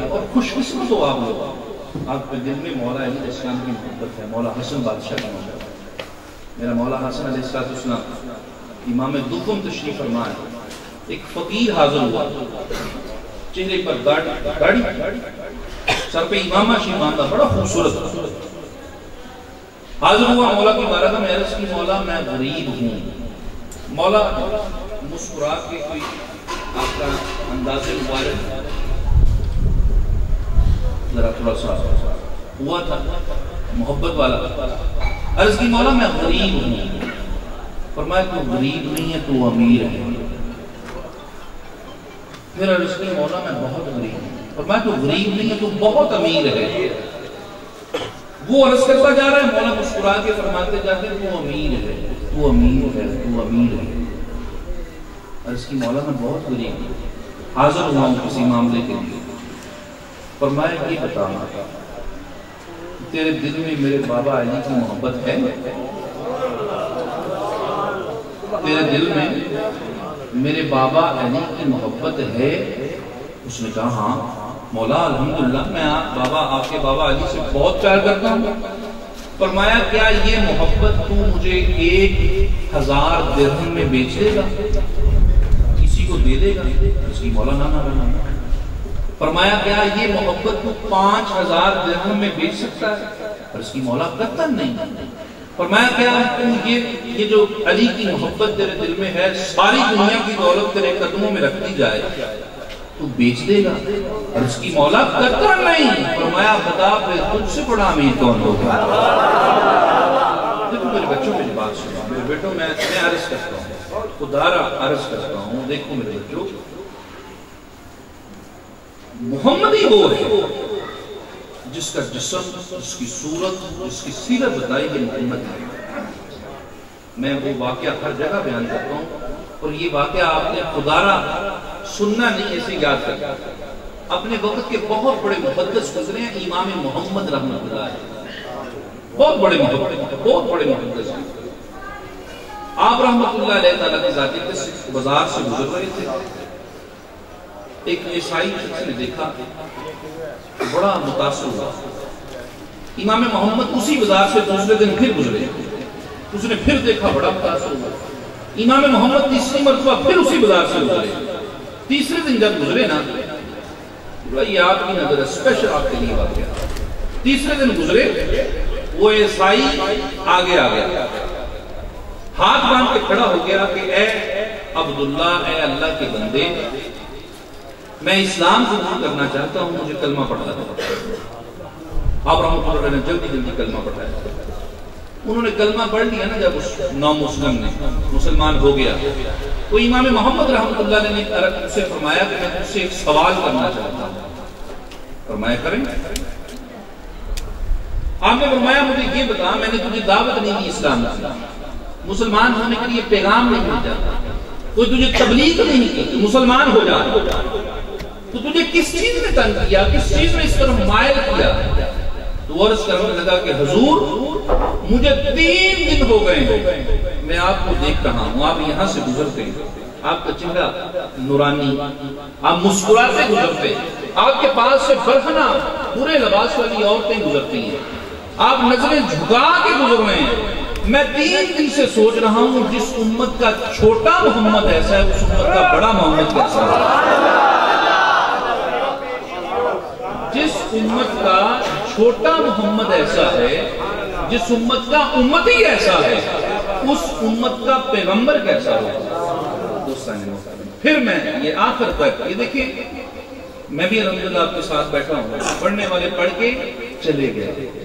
اور خوش قسمت ہو آپ لوگ آپ کے دل میں مولا علی اسلام کی محبت ہے۔ مولا حسن بادشاہ کی محبت میرا مولا حسن علیہ السلام اسلام امام دوم تشریف فرمائے۔ ایک فقیر حاضر ہوا۔ چہرے پر داڑھی سر پہ امامہ شیمان کا۔ بڑا خوبصورت۔ حاضر ہوا۔ مولا کی بارگاہ میں عرض کی، مولا میں غریب ہوں۔ مولا مسکرا کے کوئی آپ کا انداز مبارک۔ ذرا تھوڑا سا ہوا تھا، محبت والا۔ عرض کی مولا، میں غریب ہوں۔ فرمایا، تو غریب نہیں ہے، تو امیر ہے۔ پھر عرض کی مولا، میں بہت غریب ہوں۔ فرمایا، تو غریب نہیں ہے، تو بہت امیر ہے۔ وہ عرض کرتا جا رہا ہے، مولا مسکرا کے فرماتے جاتے ہیں، تو امیر ہے، تو امیر ہے، تو امیر ہے۔ عرض کی مولا، میں بہت غریب ہوں۔ حاضر ہوا ہوں کسی معاملے کے لیے۔ فرمایا، یہ بتانا تیرے دل میں میرے بابا علی کی محبت ہے؟ تیرے دل میں میرے بابا علی کی محبت ہے؟ اس نے کہا ہاں۔ مولا، الحمدللہ، میں آپ بابا، آپ کے بابا علی سے بہت پیار کرتا ہوں۔ فرمایا، کیا یہ محبت تو مجھے ایک ہزار درہم میں بیچ دے گا؟ کسی کو دے دے گا؟ اس کی مولا نہ نہ۔ فرمایا کیا یہ محبت تو پانچ ہزار درہم میں بیچ سکتا ہے اور اس کی مولا قطن نہیں فرمایا کیا تو یہ یہ جو علی کی محبت تیرے دل میں ہے، ساری دنیا کی دولت تیرے قدموں میں رکھ دی جائے، تو بیچ دے گا اور اس کی مولا قطن نہیں فرمایا بتا پہ تجھ سے بڑا امیر کون ہوگا؟ دیکھو میرے بچوں میں بات سنا میرے بیٹوں، میں میں عرض کرتا ہوں خدارہ عرض کرتا ہوں، دیکھو میرے بچوں محمدی وہ ہے جس کا جسم، جس کی صورت، جس کی سیرت بتائی یہ محمد ہے۔ میں وہ واقعہ ہر جگہ بیان کرتا ہوں اور یہ واقعہ آپ نے خدارہ سننا نہیں ایسے یاد کرتا اپنے وقت کے بہت بڑے محدث گزرے ہیں، امام محمد رحمت اللہ ہے بہت بڑے محدث بہت بڑے محدث آپ رحمت اللہ علیہ تعالیٰ کی ذاتی کے بازار سے گزر رہے تھے۔ ایک عیسائی شخص نے دیکھا، بڑا متاثر ہوا۔ امام محمد اسی بازار سے دوسرے دن پھر گزرے۔ اس نے پھر دیکھا، بڑا متاثر ہوا۔ امام محمد تیسری مرتبہ پھر اسی بازار سے گزرے۔ تیسرے دن جب گزرے نا یہ آپ کی نظر اسپیشل آپ کے لیے واقعہ۔ تیسرے دن گزرے، وہ عیسائی آگے آ گیا۔ ہاتھ باندھ کے کھڑا ہو گیا کہ اے عبداللہ، اے اللہ کے بندے میں اسلام قبول کرنا چاہتا ہوں، مجھے کلمہ پڑھا تھا آپ رحمت اللہ نے جلدی جلدی کلمہ پڑھایا۔ انہوں نے کلمہ پڑھ لیا نا جب اس نو مسلم نے، مسلمان ہو گیا۔ تو امام محمد رحمت اللہ نے اسے فرمایا کہ میں اس سے ایک سوال کرنا چاہتا ہوں۔ فرمایا کریں۔ آپ نے فرمایا، مجھے یہ بتا، میں نے تجھے دعوت نہیں دی اسلام کی۔ مسلمان ہونے کے لیے پیغام نہیں بھیجا کوئی تجھے تبلیغ نہیں کی مسلمان ہو جا تو تجھے کس چیز میں تنگ کیا؟ کس چیز میں اس طرح مائل کیا؟ تو عرض کرنے لگا کہ حضور، مجھے تین دن ہو گئے میں آپ کو دیکھ رہا ہوں، آپ یہاں سے گزرتے ہیں۔ آپ کا چہرہ نورانی، آپ مسکراتے گزرتے آپ کے پاس سے برہنا پورے لباس والی عورتیں گزرتی ہیں۔ آپ نظریں جھکا کے گزر رہے ہیں۔ میں تین دن سے سوچ رہا ہوں، جس امت کا چھوٹا محمد ایسا ہے، اس امت کا بڑا محمد کیسا ہے جس امت کا چھوٹا محمد ایسا ہے، جس امت کا امت ہی ایسا ہے، اس امت کا پیغمبر کیسا ہوگا؟ پھر میں یہ آخر تک، یہ دیکھیں میں بھی الحمدللہ آپ کے ساتھ بیٹھا ہوں، پڑھنے والے پڑھ کے چلے گئے۔